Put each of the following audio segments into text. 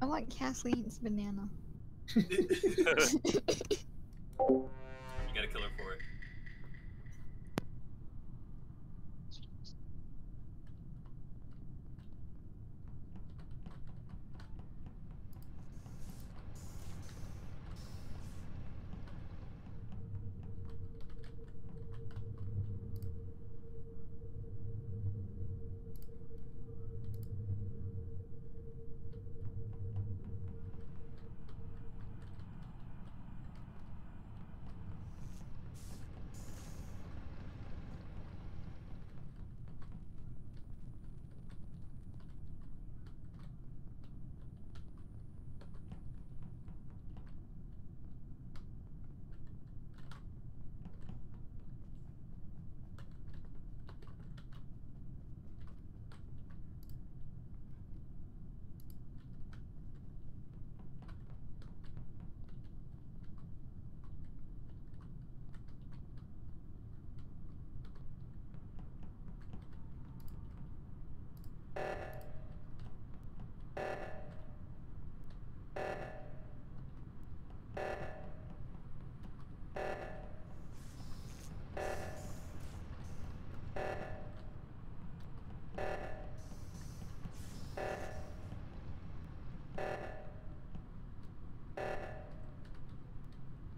I like Kathleen's banana. you gotta kill her for it.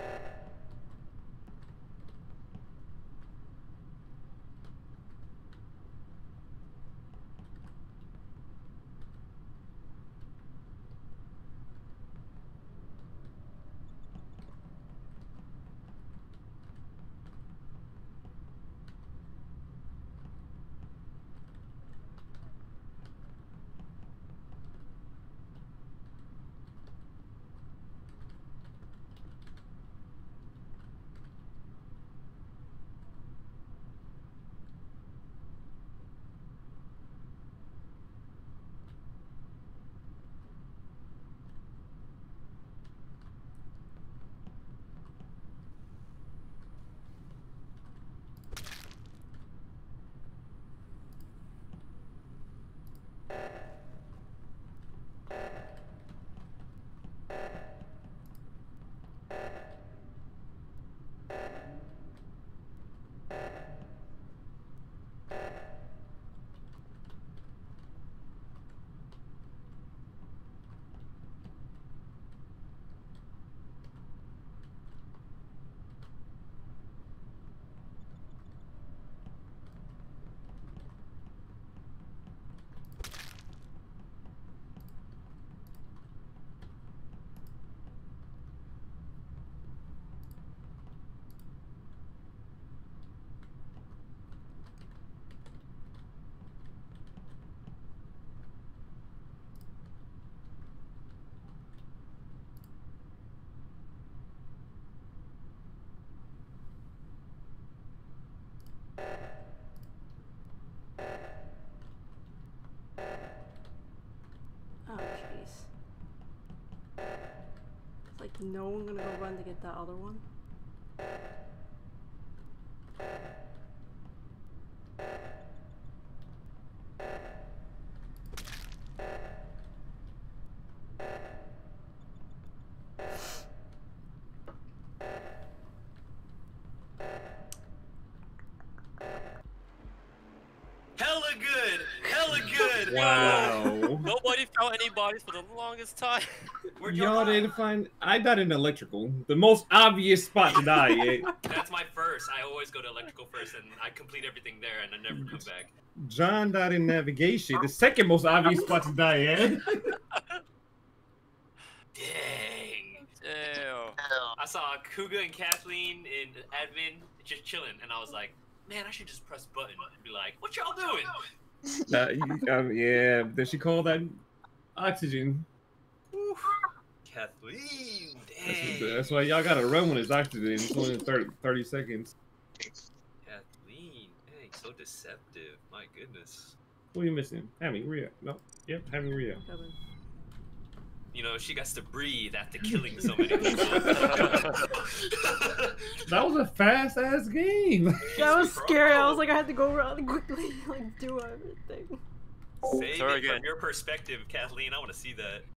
Oh no one gonna go run to get that other one. Hella good! Hella good! Wow. Nobody found any bodies for the longest time. Where'd y'all Y'all didn't find. I died in electrical. The most obvious spot to die. Yeah. That's my first. I always go to electrical first, and I complete everything there, and I never come back. John died in navigation. The second most obvious spot to die. Yeah. Dang! Damn. I saw Kuga and Kathleen in admin just chilling, and I was like, man, I should just press button and be like, what y'all doing? Uh, you- um, yeah. Then she called that oxygen. Kathleen, That's, dang. that's why y'all gotta run when it's oxygen. It's only 30, 30 seconds. Kathleen, dang, so deceptive. My goodness. Who are you missing? Hammy, Rhea. No. Yep, Hammy, Rhea. Kevin. You know, she gets to breathe after killing so many people. That was a fast ass game. That was scary. I was like, I had to go around quickly, like do everything. Say Sorry it from your perspective, Kathleen. I want to see that.